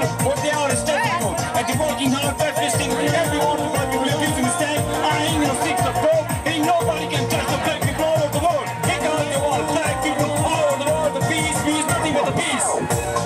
what they are aesthetical. And they're working hard, breakfasting, everyone who black people abuse and mistake. I ain't no six of ain't nobody can touch the black people all over the world. They got the world, black people all over the world, the peace, peace, nothing but the peace.